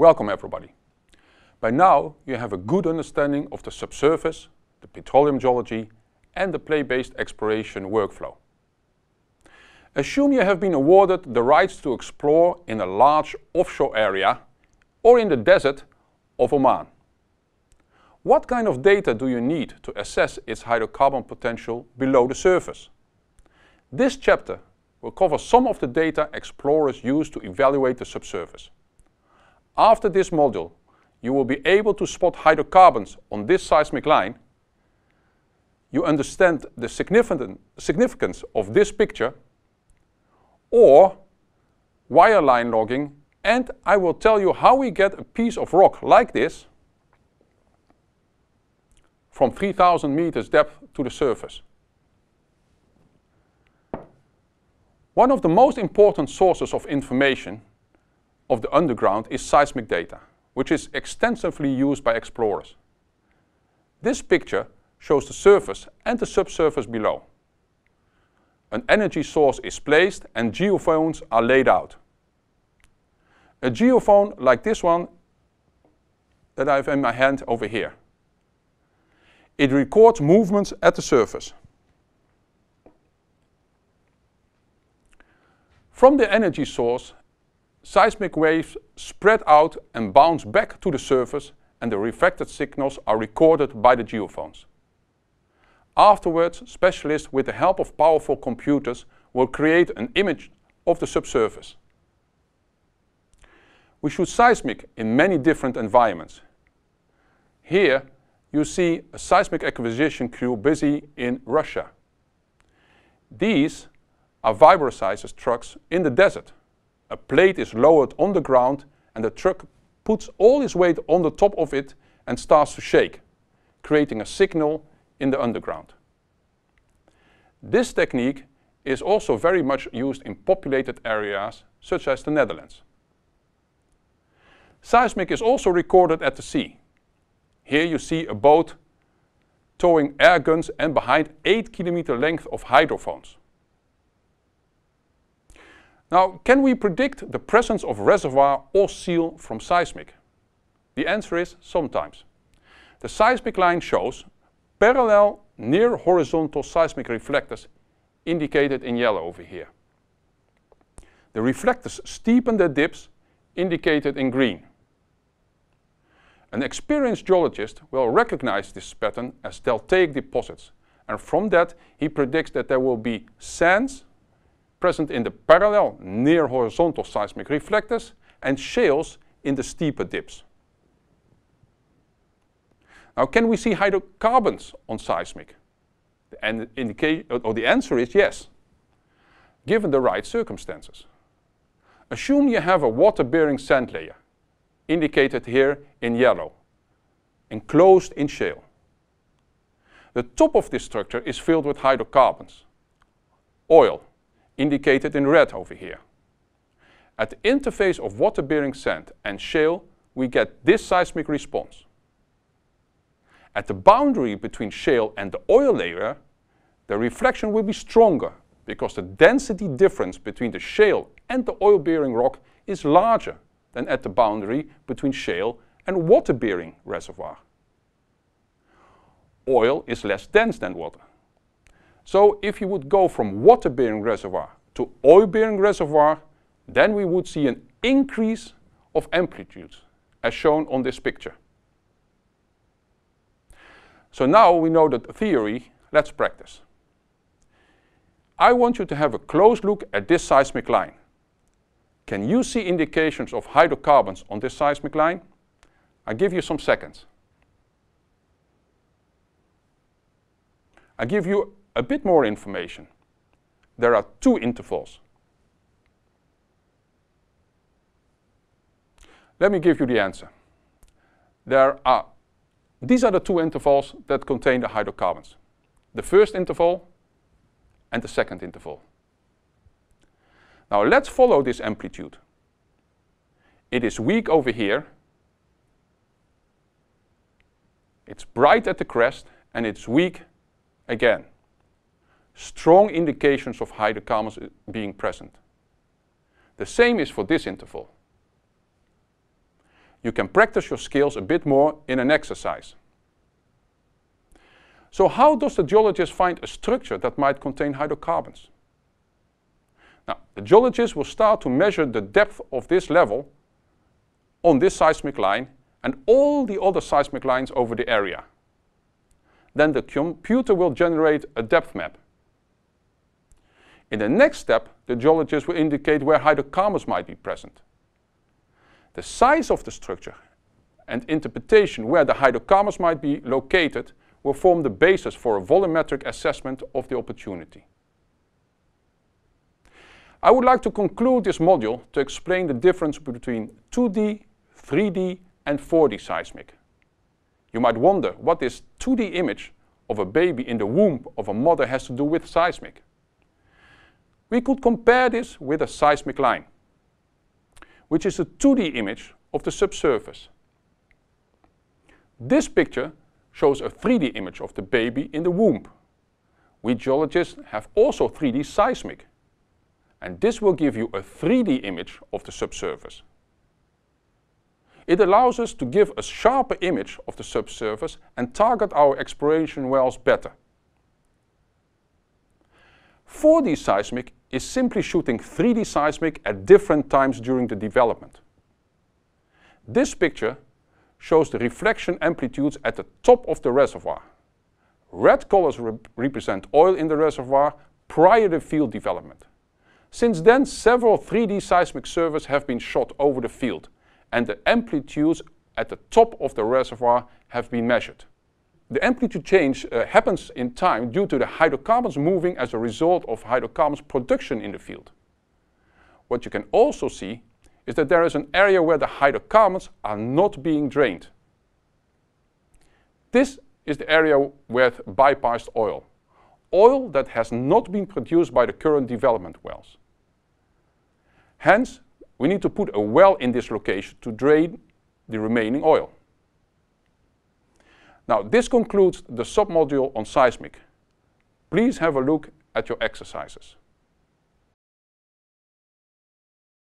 Welcome everybody. By now you have a good understanding of the subsurface, the petroleum geology and the play-based exploration workflow. Assume you have been awarded the rights to explore in a large offshore area or in the desert of Oman. What kind of data do you need to assess its hydrocarbon potential below the surface? This chapter will cover some of the data explorers use to evaluate the subsurface. After this module, you will be able to spot hydrocarbons on this seismic line. You understand the significant significance of this picture or wireline logging and I will tell you how we get a piece of rock like this from 3000 meters depth to the surface. One of the most important sources of information of the underground is seismic data, which is extensively used by explorers. This picture shows the surface and the subsurface below. An energy source is placed and geophones are laid out. A geophone like this one that I have in my hand over here. It records movements at the surface. From the energy source, seismic waves spread out and bounce back to the surface and the refracted signals are recorded by the geophones. Afterwards, specialists with the help of powerful computers will create an image of the subsurface. We shoot seismic in many different environments. Here, you see a seismic acquisition crew busy in Russia. These are vibroseis trucks in the desert. A plate is lowered on the ground and the truck puts all its weight on the top of it and starts to shake, creating a signal in the underground. This technique is also very much used in populated areas such as the Netherlands. Seismic is also recorded at the sea. Here you see a boat towing air guns and behind 8 kilometer length of hydrophones. Now, can we predict the presence of reservoir or seal from seismic? The answer is sometimes. The seismic line shows parallel near horizontal seismic reflectors indicated in yellow over here. The reflectors steepen their dips indicated in green. An experienced geologist will recognize this pattern as deltaic deposits and from that he predicts that there will be sands present in the parallel near horizontal seismic reflectors and shales in the steeper dips. Now can we see hydrocarbons on seismic? And or the answer is yes, given the right circumstances. Assume you have a water-bearing sand layer indicated here in yellow, enclosed in shale. The top of this structure is filled with hydrocarbons, oil, indicated in red over here. At the interface of water-bearing sand and shale, we get this seismic response. At the boundary between shale and the oil layer, the reflection will be stronger because the density difference between the shale and the oil-bearing rock is larger than at the boundary between shale and water-bearing reservoir. Oil is less dense than water. So if you would go from water-bearing reservoir to oil-bearing reservoir, then we would see an increase of amplitude, as shown on this picture. So now we know the theory, let's practice. I want you to have a close look at this seismic line. Can you see indications of hydrocarbons on this seismic line? I give you some seconds. I give you a bit more information. There are two intervals. Let me give you the answer. There are, these are the two intervals that contain the hydrocarbons. The first interval and the second interval. Now let's follow this amplitude. It is weak over here. It's bright at the crest and it's weak again. Strong indications of hydrocarbons being present. The same is for this interval. you can practice your skills a bit more in an exercise. So how does the geologist find a structure that might contain hydrocarbons? Now, the geologist will start to measure the depth of this level on this seismic line and all the other seismic lines over the area. Then the computer will generate a depth map. In the next step, the geologist will indicate where hydrocarbons might be present. The size of the structure and interpretation where the hydrocarbons might be located will form the basis for a volumetric assessment of the opportunity. I would like to conclude this module to explain the difference between 2D, 3D and 4D seismic. You might wonder what this 2D image of a baby in the womb of a mother has to do with seismic. We could compare this with a seismic line, which is a 2D image of the subsurface. This picture shows a 3D image of the baby in the womb. We geologists have also 3D seismic. And this will give you a 3D image of the subsurface. It allows us to give a sharper image of the subsurface and target our exploration wells better. 4D seismic is simply shooting 3D seismic at different times during the development. This picture shows the reflection amplitudes at the top of the reservoir. Red colors rep represent oil in the reservoir prior to field development. Since then, several 3D seismic surveys have been shot over the field, and the amplitudes at the top of the reservoir have been measured. The amplitude change uh, happens in time due to the hydrocarbons moving as a result of hydrocarbons production in the field. What you can also see is that there is an area where the hydrocarbons are not being drained. This is the area with bypassed oil. Oil that has not been produced by the current development wells. Hence, we need to put a well in this location to drain the remaining oil. Now, this concludes the submodule on seismic. Please have a look at your exercises.